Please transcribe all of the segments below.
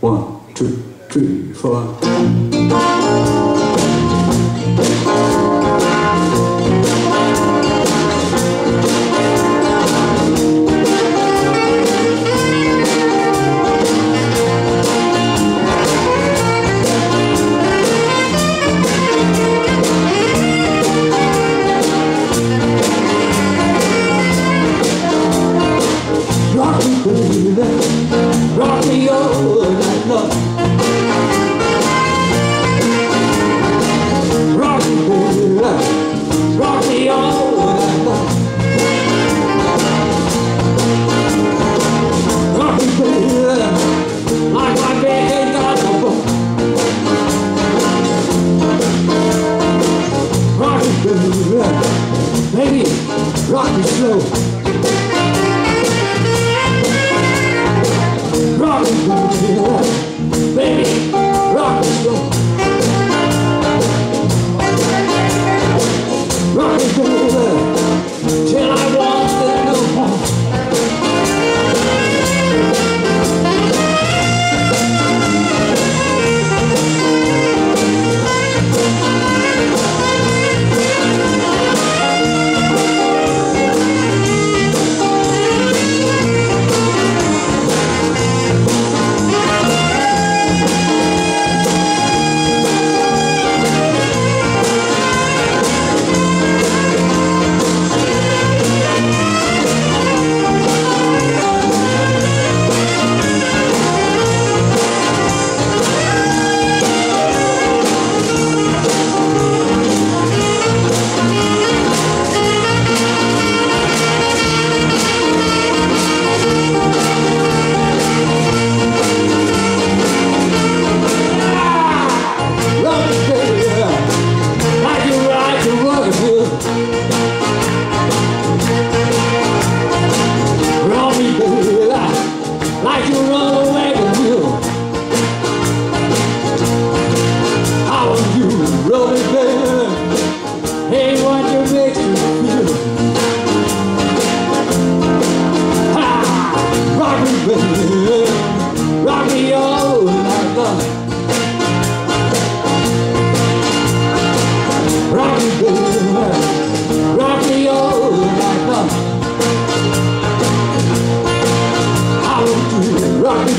One, two, three, four. Rock and roll, baby, rock and roll. Rock and roll, yeah.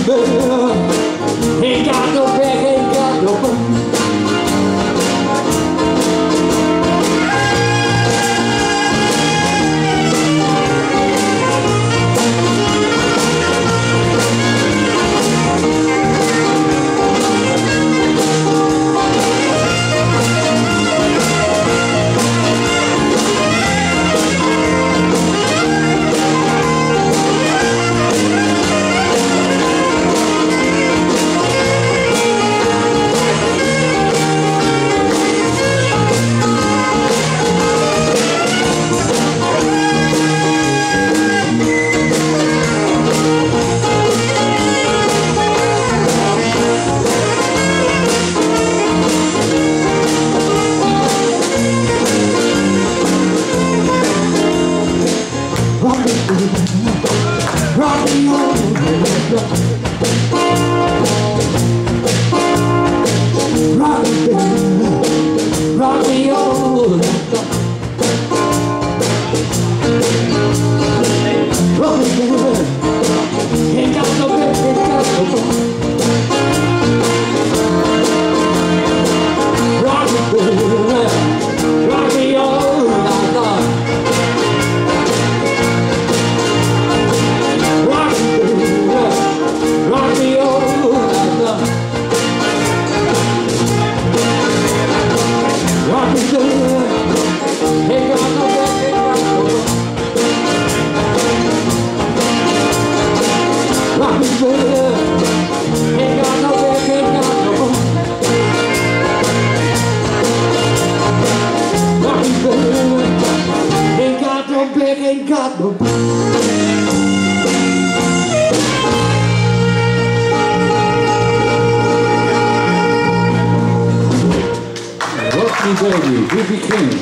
baby ain't got no... Rodney King.